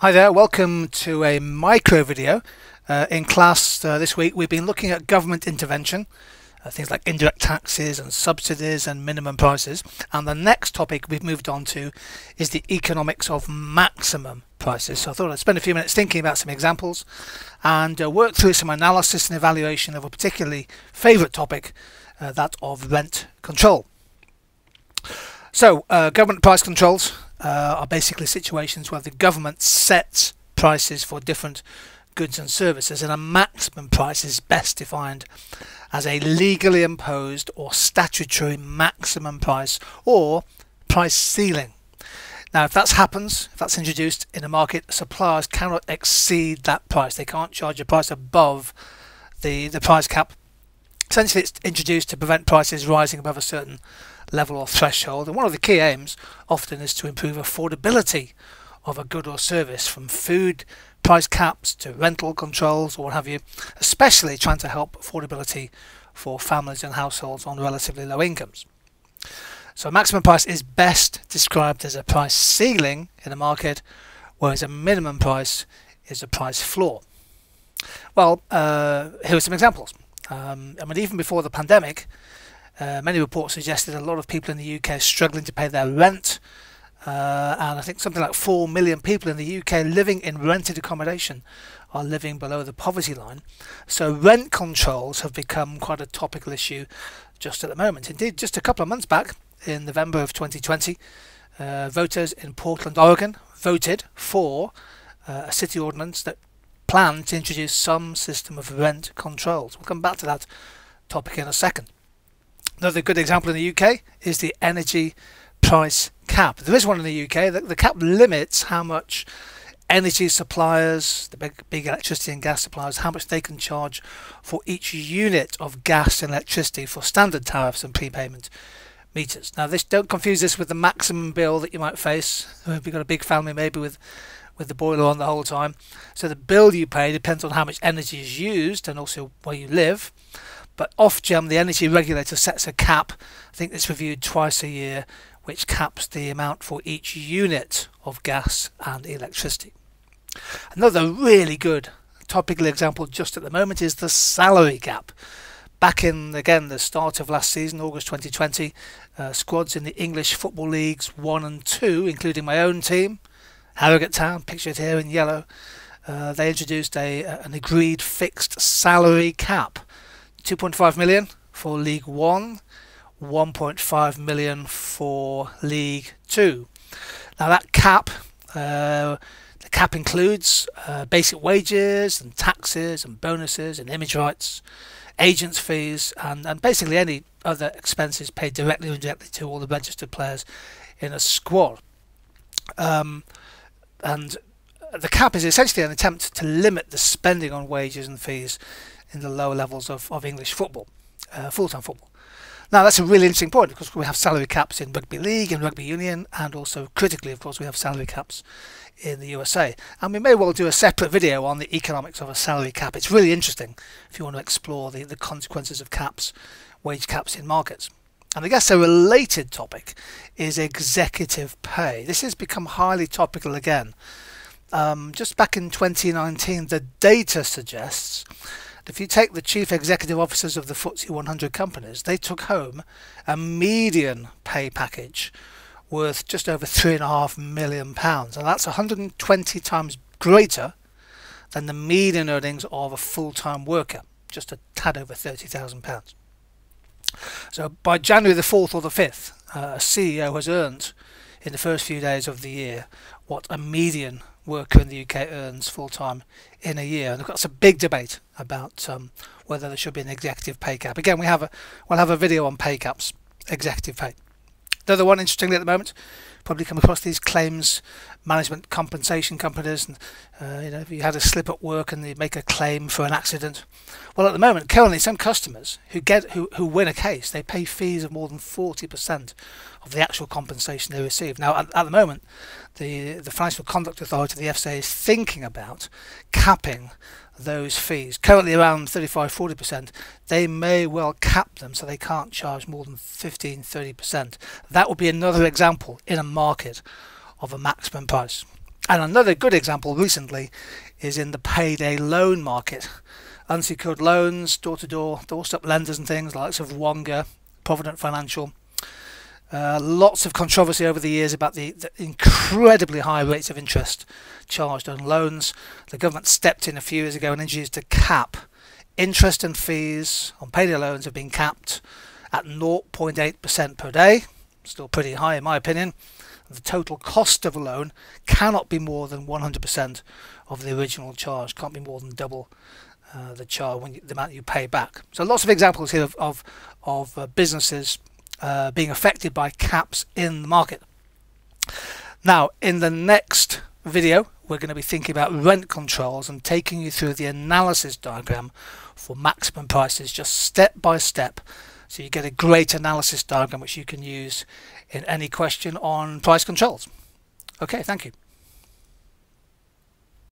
Hi there, welcome to a micro video. Uh, in class uh, this week we've been looking at government intervention, uh, things like indirect taxes and subsidies and minimum prices. And the next topic we've moved on to is the economics of maximum prices. So I thought I'd spend a few minutes thinking about some examples and uh, work through some analysis and evaluation of a particularly favourite topic, uh, that of rent control. So, uh, government price controls uh, are basically situations where the government sets prices for different goods and services, and a maximum price is best defined as a legally imposed or statutory maximum price or price ceiling. Now, if that happens, if that's introduced in a market, suppliers cannot exceed that price. They can't charge a price above the, the price cap. Essentially, it's introduced to prevent prices rising above a certain level or threshold. And one of the key aims often is to improve affordability of a good or service from food price caps to rental controls or what have you, especially trying to help affordability for families and households on relatively low incomes. So a maximum price is best described as a price ceiling in a market, whereas a minimum price is a price floor. Well, uh, here are some examples. Um, I mean, even before the pandemic, uh, many reports suggested a lot of people in the UK are struggling to pay their rent, uh, and I think something like 4 million people in the UK living in rented accommodation are living below the poverty line. So rent controls have become quite a topical issue just at the moment. Indeed, just a couple of months back, in November of 2020, uh, voters in Portland, Oregon voted for uh, a city ordinance that planned to introduce some system of rent controls. We'll come back to that topic in a second. Another good example in the UK is the energy price cap. There is one in the UK. The, the cap limits how much energy suppliers, the big, big electricity and gas suppliers, how much they can charge for each unit of gas and electricity for standard tariffs and prepayment meters. Now, this don't confuse this with the maximum bill that you might face if you've got a big family, maybe with with the boiler on the whole time. So the bill you pay depends on how much energy is used and also where you live. But Ofgem, the energy regulator, sets a cap. I think it's reviewed twice a year, which caps the amount for each unit of gas and electricity. Another really good topical example just at the moment is the salary cap. Back in again the start of last season, August 2020, uh, squads in the English football leagues one and two, including my own team, Harrogate Town, pictured here in yellow, uh, they introduced a an agreed fixed salary cap 2.5 million for League One, 1.5 million for League Two. Now that cap, uh, the cap includes uh, basic wages and taxes and bonuses and image rights, agents' fees, and, and basically any other expenses paid directly or indirectly to all the registered players in a squad. Um, and the cap is essentially an attempt to limit the spending on wages and fees in the lower levels of, of English football, uh, full-time football. Now that's a really interesting point because we have salary caps in rugby league and rugby union and also critically of course we have salary caps in the USA and we may well do a separate video on the economics of a salary cap. It's really interesting if you want to explore the, the consequences of caps, wage caps in markets. And I guess a related topic is executive pay. This has become highly topical again. Um, just back in 2019 the data suggests if you take the chief executive officers of the FTSE 100 companies, they took home a median pay package worth just over three and a half million pounds, and that's 120 times greater than the median earnings of a full-time worker, just a tad over 30,000 pounds. So by January the 4th or the 5th, uh, a CEO has earned in the first few days of the year what a median worker in the UK earns full time in a year. And that's a big debate about um, whether there should be an executive pay cap. Again, we have a we'll have a video on pay caps, executive pay. The other one, interestingly, at the moment, probably come across these claims management compensation companies. And, uh, you know, if you had a slip at work and you make a claim for an accident, well, at the moment, currently, some customers who get who, who win a case, they pay fees of more than forty percent of the actual compensation they receive. Now, at, at the moment, the the Financial Conduct Authority, the FCA, is thinking about capping those fees. Currently around 35-40%, they may well cap them so they can't charge more than 15-30%. That would be another example in a market of a maximum price. And another good example recently is in the payday loan market. Unsecured loans, door-to-door, doorstep lenders and things like of Wonga, Provident Financial. Uh, lots of controversy over the years about the, the, incredibly high rates of interest charged on loans. The government stepped in a few years ago and introduced a cap. Interest and fees on payday loans have been capped at 0.8% per day, still pretty high in my opinion. The total cost of a loan cannot be more than 100% of the original charge, can't be more than double uh, the charge when you, the amount you pay back. So lots of examples here of of, of uh, businesses uh, being affected by caps in the market. Now, in the next video, we're going to be thinking about rent controls and taking you through the analysis diagram for maximum prices, just step by step. So you get a great analysis diagram which you can use in any question on price controls. Okay, thank you.